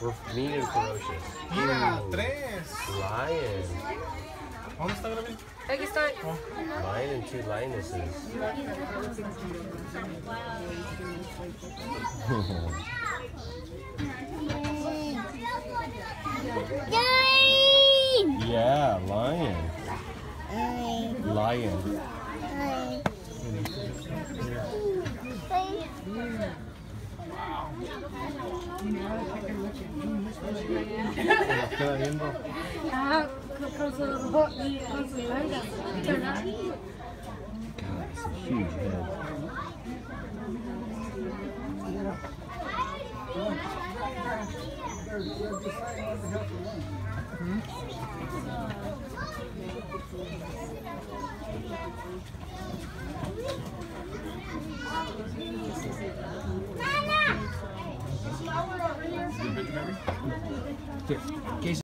We're mean and ferocious. Mira, Ooh, tres. Lion. ¿Dónde está Gabriel? Aquí está. Lion and two lionesses. yeah, lion. Lion. God, it's a huge head. Here.